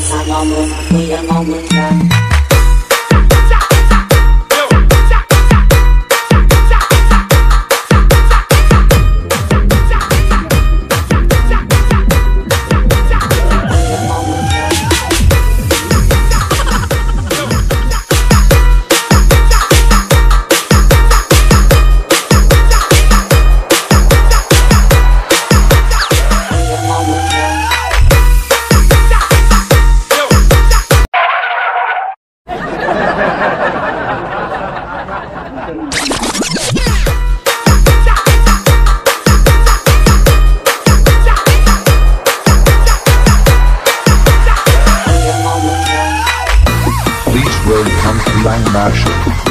萨卡萨卡萨我萨卡 Please welcome Lang Marshall.